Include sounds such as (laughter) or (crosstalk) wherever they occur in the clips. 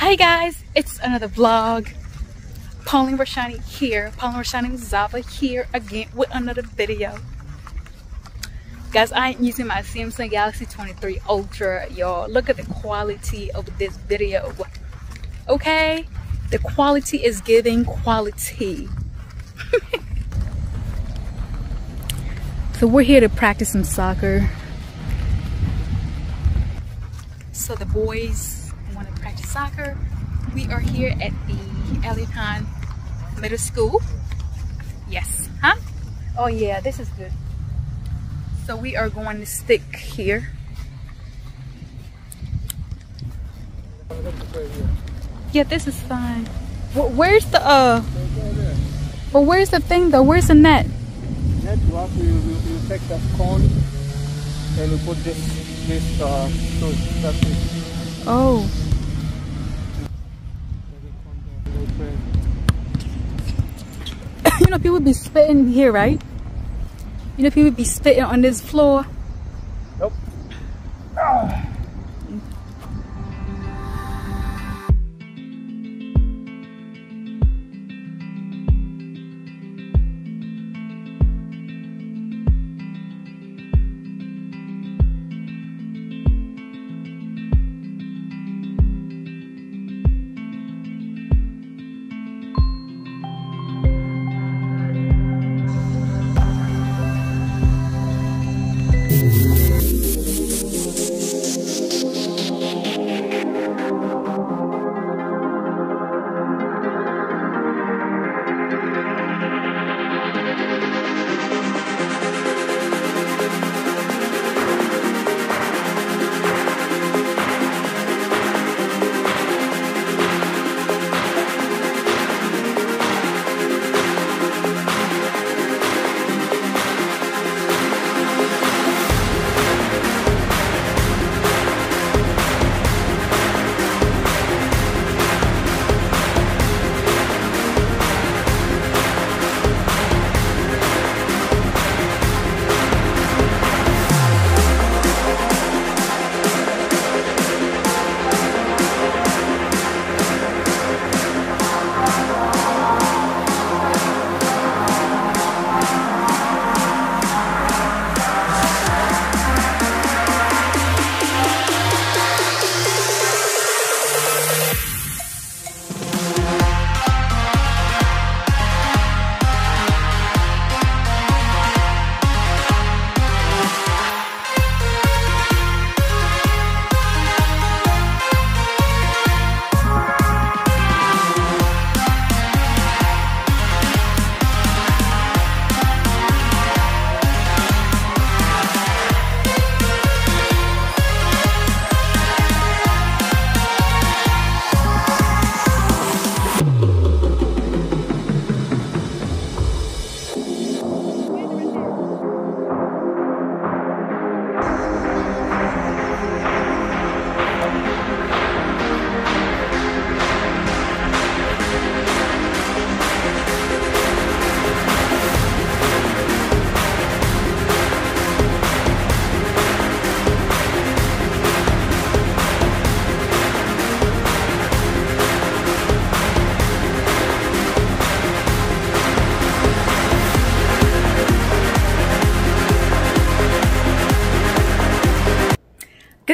Hi guys, it's another vlog. Pauline Roshani here. Pauline Roshani Zava here again with another video. Guys, I am using my Samsung Galaxy 23 Ultra. Y'all, look at the quality of this video. Okay? The quality is giving quality. (laughs) so we're here to practice some soccer. So the boys soccer. We are here at the Elliott Hahn Middle School. Yes, huh? Oh yeah, this is good. So we are going to stick here. Yeah, this is fine. Where's the uh? But where's the thing though? Where's the net? Net, you have to you, you take the cone and you put this this uh that's it. Oh. you know people would be spitting here, right? You know people would be spitting on this floor.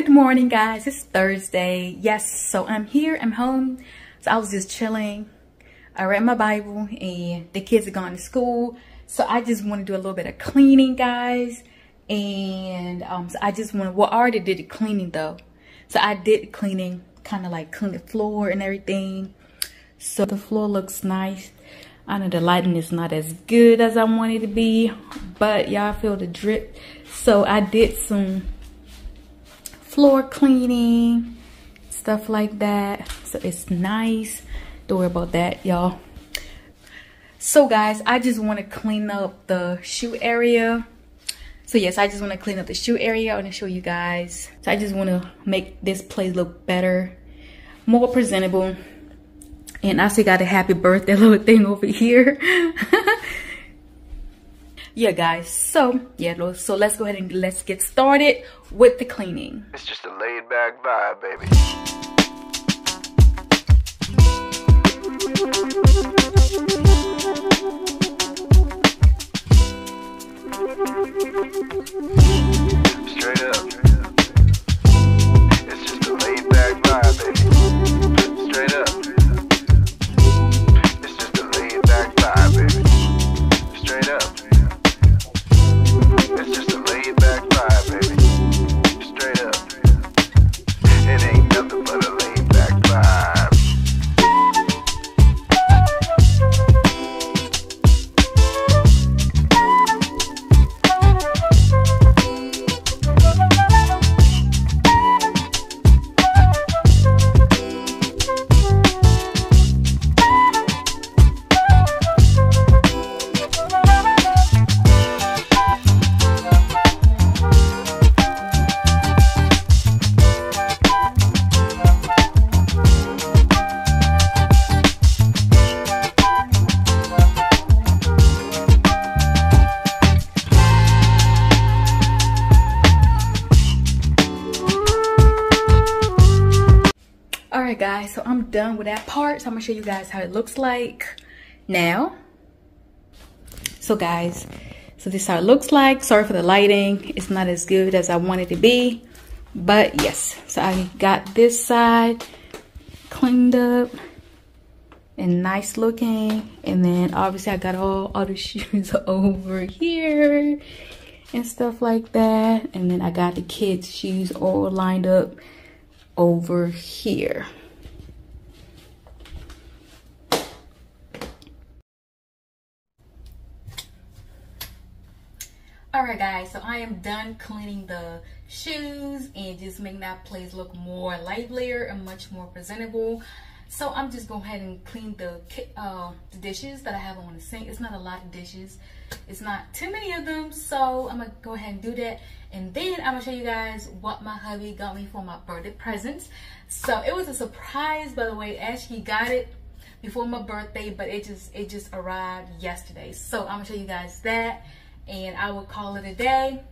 Good morning, guys. It's Thursday. Yes, so I'm here. I'm home. So I was just chilling. I read my Bible and the kids are going to school. So I just want to do a little bit of cleaning, guys. And um, so I just want to, well, I already did the cleaning though. So I did cleaning, kind of like clean the floor and everything. So the floor looks nice. I know the lighting is not as good as I want it to be, but y'all feel the drip. So I did some floor cleaning, stuff like that. So it's nice. Don't worry about that, y'all. So guys, I just want to clean up the shoe area. So yes, I just want to clean up the shoe area. I want to show you guys. So I just want to make this place look better, more presentable. And I still got a happy birthday little thing over here. (laughs) yeah guys so yeah so let's go ahead and let's get started with the cleaning. It's just a laid back vibe baby part so i'm gonna show you guys how it looks like now. So guys so this is how it looks like. Sorry for the lighting. It's not as good as i want it to be but yes. So i got this side cleaned up and nice looking and then obviously i got all other (laughs) shoes over here and stuff like that and then i got the kids shoes all lined up over here all right guys so i am done cleaning the shoes and just making that place look more livelier and much more presentable so I'm just go ahead and clean the, uh, the dishes that I have on the sink. It's not a lot of dishes. It's not too many of them. So I'm going to go ahead and do that. And then I'm going to show you guys what my hubby got me for my birthday presents. So it was a surprise, by the way. Ashley got it before my birthday, but it just it just arrived yesterday. So I'm going to show you guys that. And I will call it a day.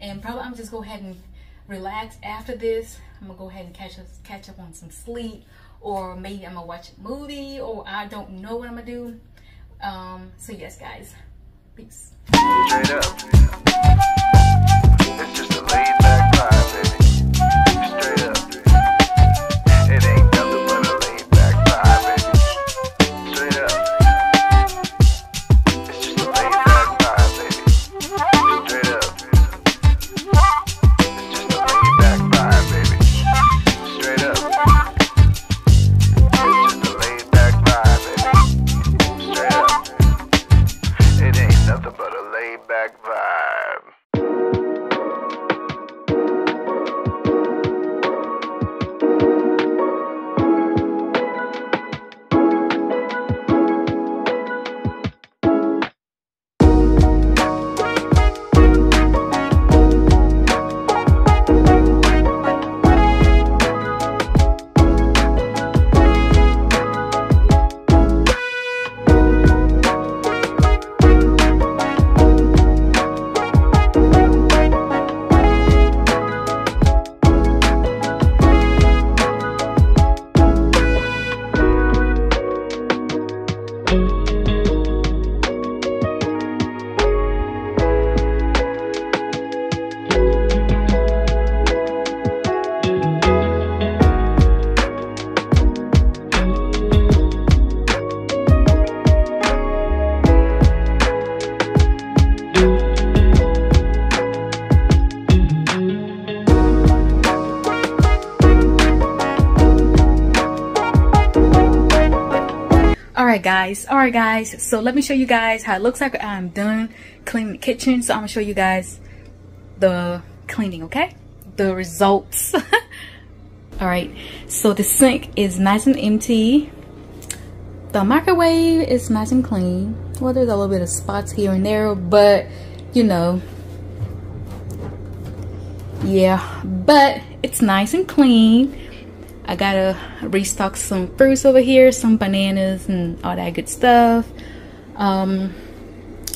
And probably I'm just go ahead and relax after this. I'm to go ahead and catch up, catch up on some sleep or maybe I'm gonna watch a movie or I don't know what I'm gonna do. Um, so yes guys, peace. Straight up. Guys. All right guys. So let me show you guys how it looks like i'm done cleaning the kitchen. So i'm gonna show you guys the cleaning okay? The results. (laughs) All right. So the sink is nice and empty. The microwave is nice and clean. Well there's a little bit of spots here and there but you know. Yeah but it's nice and clean I gotta restock some fruits over here, some bananas and all that good stuff. Um,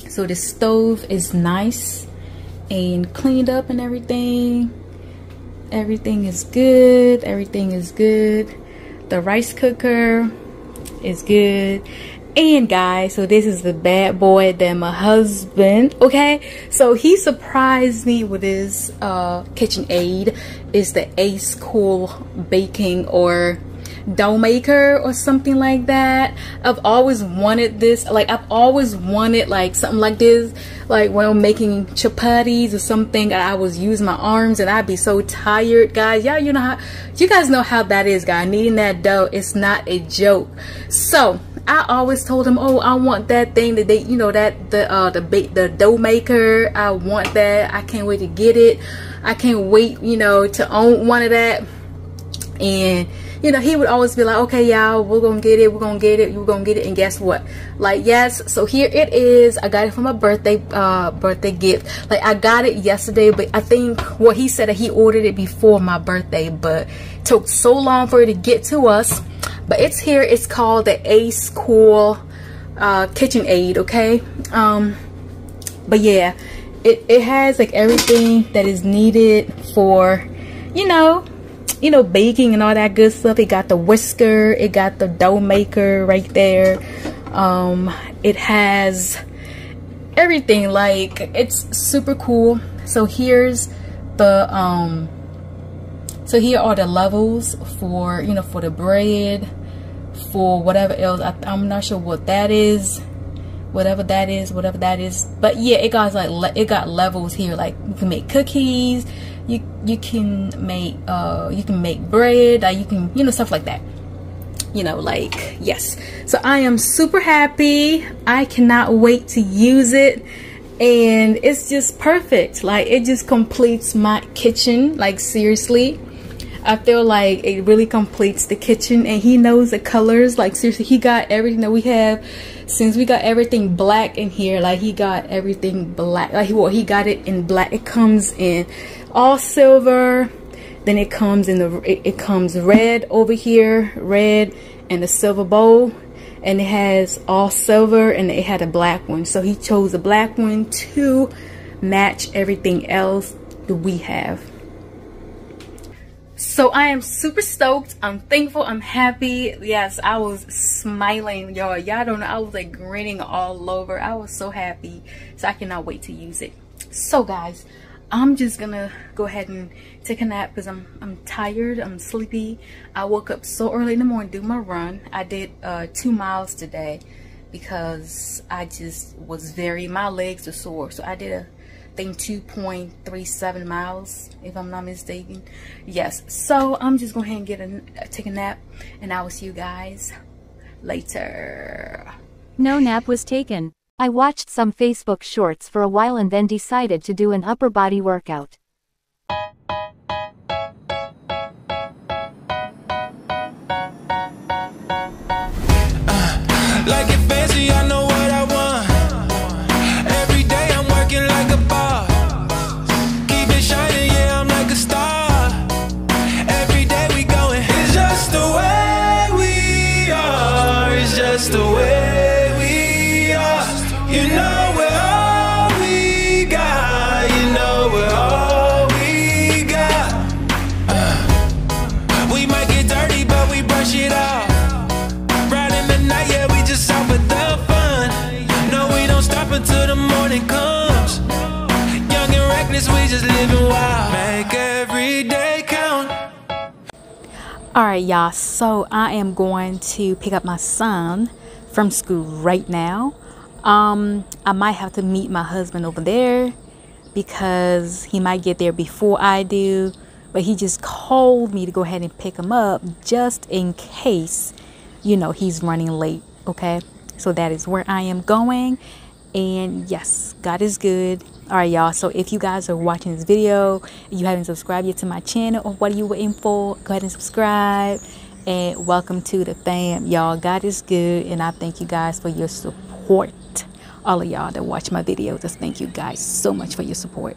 so the stove is nice and cleaned up and everything. Everything is good. Everything is good. The rice cooker is good and guys so this is the bad boy that my husband okay? So he surprised me with his uh KitchenAid. Is the ace cool baking or dough maker or something like that. I've always wanted this like i've always wanted like something like this. Like when i'm making chapatis or something i was using my arms and i'd be so tired. Guys y'all you know how you guys know how that is guys. Kneading that dough it's not a joke. So I always told him, "Oh, I want that thing that they, you know, that the uh the the dough maker. I want that. I can't wait to get it. I can't wait, you know, to own one of that." And you know, he would always be like, "Okay, y'all, we're gonna get it. We're gonna get it. We're gonna get it." And guess what? Like, yes. So here it is. I got it for my birthday uh birthday gift. Like, I got it yesterday, but I think what well, he said that he ordered it before my birthday, but took so long for it to get to us but it's here it's called the ace cool uh, KitchenAid okay um but yeah it, it has like everything that is needed for you know you know, baking and all that good stuff. It got the whisker, it got the dough maker right there. Um, it has everything like it's super cool. So here's the um so here are the levels for you know for the bread for whatever else. I, i'm not sure what that is whatever that is whatever that is. But yeah it got like it got levels here. Like you can make cookies. You you can make uh you can make bread. You can you know stuff like that. You know like yes. So i am super happy. I cannot wait to use it. And it's just perfect. Like it just completes my kitchen. Like seriously I feel like it really completes the kitchen and he knows the colors. Like seriously he got everything that we have. Since we got everything black in here like he got everything black. Like well he got it in black. It comes in all silver. Then it comes in the it, it comes red over here red and the silver bowl. And it has all silver and it had a black one. So he chose a black one to match everything else that we have so I am super stoked. I'm thankful. I'm happy. Yes, I was smiling, y'all. Y'all don't know. I was like grinning all over. I was so happy. So I cannot wait to use it. So guys, I'm just gonna go ahead and take a nap because I'm I'm tired. I'm sleepy. I woke up so early in the morning, do my run. I did uh, two miles today because I just was very my legs are sore. So I did a think 2.37 miles if I'm not mistaken. Yes so I'm just going and get a take a nap and I will see you guys later. No nap was taken. I watched some Facebook shorts for a while and then decided to do an upper body workout all right y'all. So i am going to pick up my son from school right now. Um i might have to meet my husband over there because he might get there before i do but he just called me to go ahead and pick him up just in case you know he's running late okay? So that is where i am going. And yes god is good all right y'all so if you guys are watching this video you haven't subscribed yet to my channel or what are you waiting for? Go ahead and subscribe and welcome to the fam. Y'all god is good and i thank you guys for your support. All of y'all that watch my videos just thank you guys so much for your support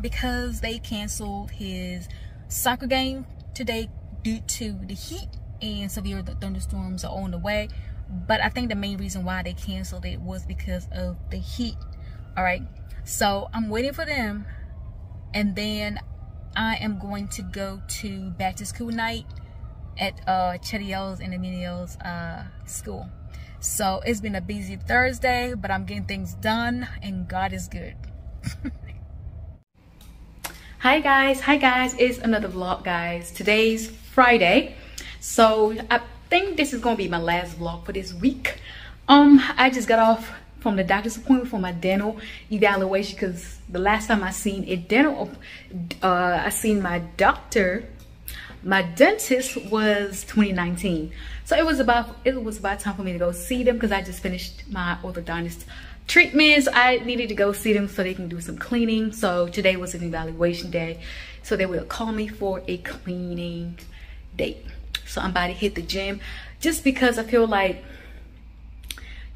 because they canceled his soccer game today due to the heat and severe thunderstorms are on the way. But i think the main reason why they canceled it was because of the heat. All right so i'm waiting for them and then I am going to go to back to school night at uh, Chediel's and Emilio's uh, school. So it's been a busy Thursday, but I'm getting things done and God is good. (laughs) hi guys, hi guys, it's another vlog guys. Today's Friday. So I think this is gonna be my last vlog for this week. Um, I just got off from the doctor's appointment for my dental evaluation because the last time I seen a dental, uh, I seen my doctor my dentist was 2019 so it was about it was about time for me to go see them because i just finished my orthodontist treatments. I needed to go see them so they can do some cleaning. So today was an evaluation day. So they will call me for a cleaning date so i'm about to hit the gym just because i feel like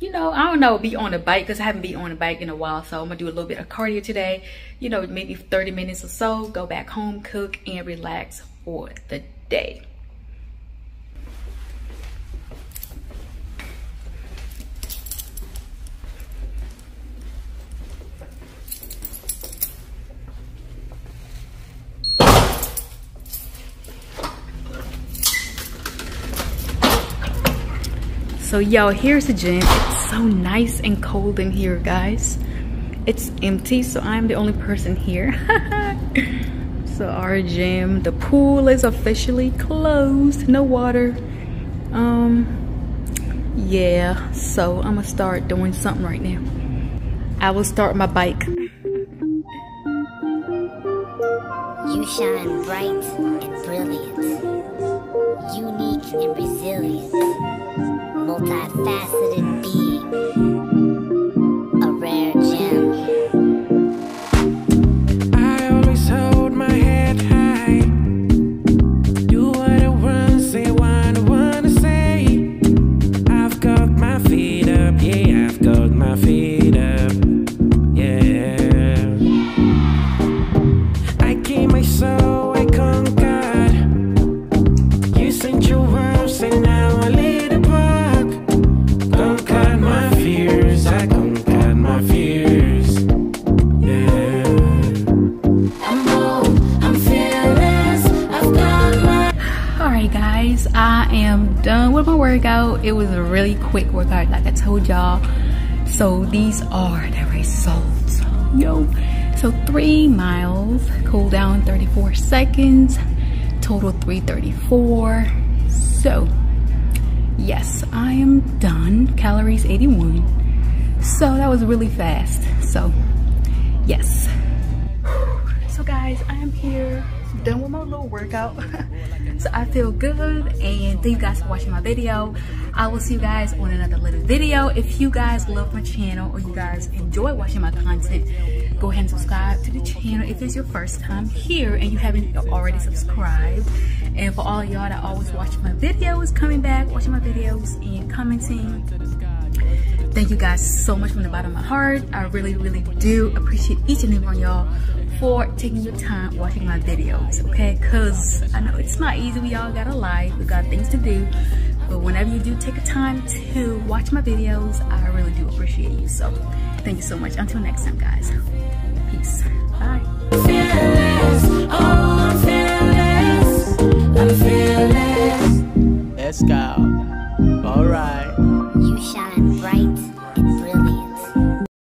you know, I don't know, be on a bike because I haven't been on a bike in a while. So I'm gonna do a little bit of cardio today, you know, maybe 30 minutes or so, go back home, cook and relax for the day. So yo, here's the gym. It's so nice and cold in here, guys. It's empty, so I'm the only person here. (laughs) so our gym, the pool is officially closed. No water. Um, yeah, so I'm gonna start doing something right now. I will start my bike. You shine bright and brilliant, unique and resilient multifaceted these are the results. Yo. So three miles, cool down 34 seconds, total 334. So yes, I am done. Calories 81. So that was really fast. So yes. So guys, I am here done with my little workout. (laughs) So i feel good and thank you guys for watching my video. I will see you guys on another little video. If you guys love my channel or you guys enjoy watching my content go ahead and subscribe to the channel if it's your first time here and you haven't already subscribed. And for all y'all that always watch my videos coming back watching my videos and commenting thank you guys so much from the bottom of my heart. I really really do appreciate each and every one of y'all for taking your time watching my videos, okay? Because I know it's not easy. We all got a life. We got things to do. But whenever you do take a time to watch my videos, I really do appreciate you. So thank you so much. Until next time, guys. Peace. Bye. Let's go. All right. You shall